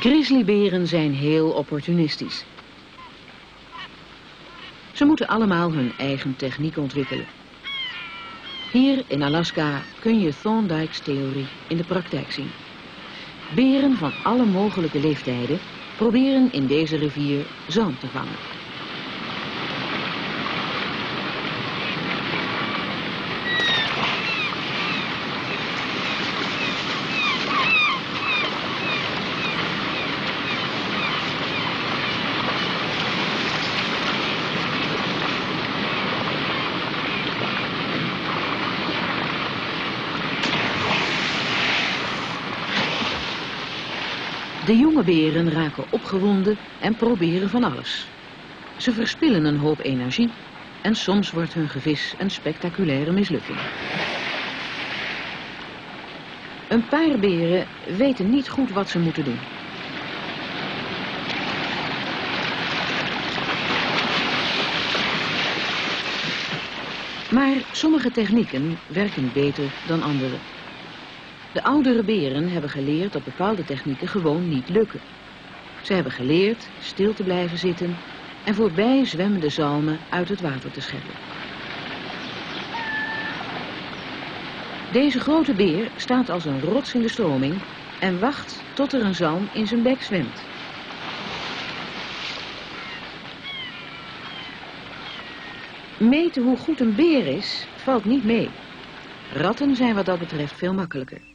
Grizzlyberen zijn heel opportunistisch. Ze moeten allemaal hun eigen techniek ontwikkelen. Hier in Alaska kun je Thorndike's theorie in de praktijk zien. Beren van alle mogelijke leeftijden proberen in deze rivier zalm te vangen. De jonge beren raken opgewonden en proberen van alles. Ze verspillen een hoop energie en soms wordt hun gevis een spectaculaire mislukking. Een paar beren weten niet goed wat ze moeten doen. Maar sommige technieken werken beter dan andere. De oudere beren hebben geleerd dat bepaalde technieken gewoon niet lukken. Ze hebben geleerd stil te blijven zitten en voorbij zwemmende zalmen uit het water te scheppen. Deze grote beer staat als een rots in de stroming en wacht tot er een zalm in zijn bek zwemt. Meten hoe goed een beer is, valt niet mee. Ratten zijn wat dat betreft veel makkelijker.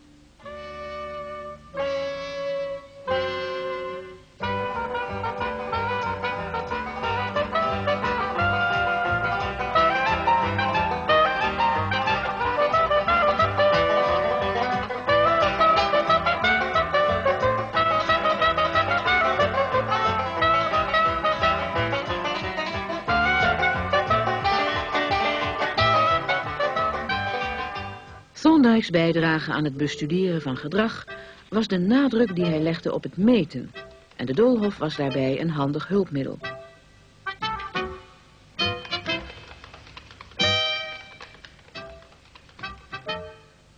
Thorndike's bijdrage aan het bestuderen van gedrag was de nadruk die hij legde op het meten. En de doolhof was daarbij een handig hulpmiddel.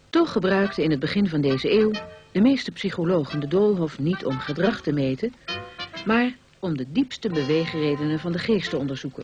Toch gebruikten in het begin van deze eeuw de meeste psychologen de doolhof niet om gedrag te meten, maar om de diepste beweegredenen van de geest te onderzoeken.